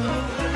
Oh,